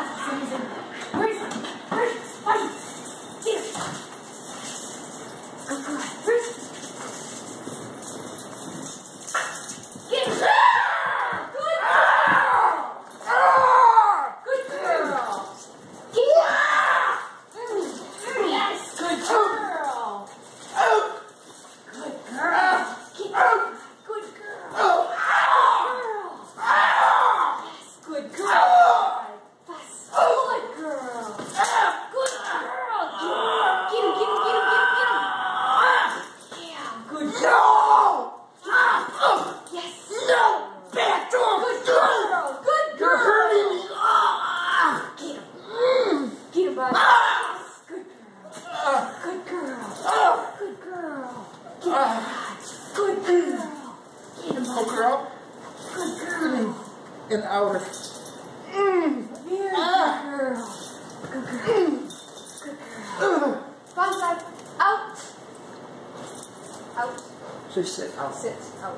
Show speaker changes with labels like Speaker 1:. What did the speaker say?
Speaker 1: Awesome. Ah, good girl. And poke her
Speaker 2: up.
Speaker 1: Good girl.
Speaker 2: And out her. Mm.
Speaker 1: Very ah. good girl. Good girl. Mm. Ah. Good girl. One side. Out. Out.
Speaker 2: Just sit out.
Speaker 1: Sit out.